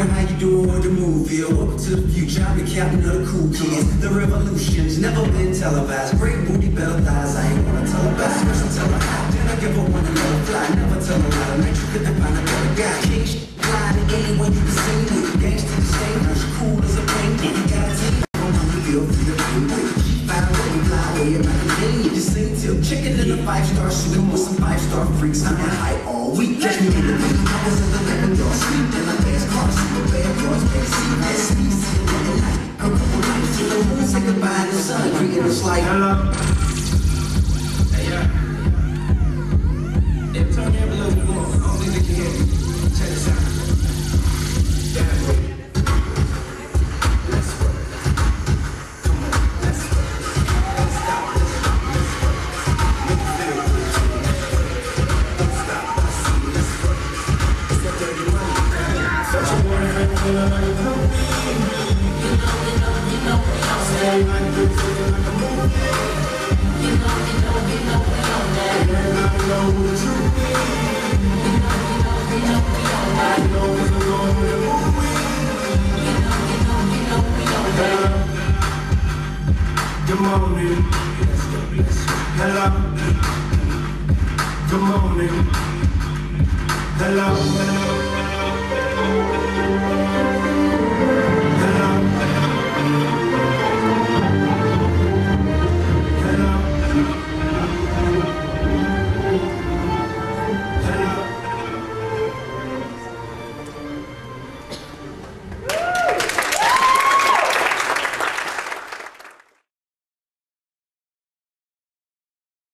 Hello, how you doing with the movie? Welcome to the future, I'm the captain of the cool kids. The revolution's never been televised. Great booty, bell thighs, I ain't wanna tell. First I tell her hot, then I give her one another fly. Never tell her how to make you to find a better guy. King fly to anyone you can sing with. Gangsta the same, her cool as a painting. You got a team, don't want to feel free to be with. She fly away, fly away, and I can you just sing till chicken in a five star suite with some five star freaks. I'm high all week. Catch me in the greeting like hello. Hey, yeah. Yeah, turn me up a little bit more. I don't think they can hear me. Check this out. Yeah. Let's work. Come on, let's work. Don't stop. Let's rock. Let's work. Make it feel good. Don't stop. I see you. Let's work. It's that dirty money. Such a boyfriend, feeling Good morning. Hello. Good morning. Hello.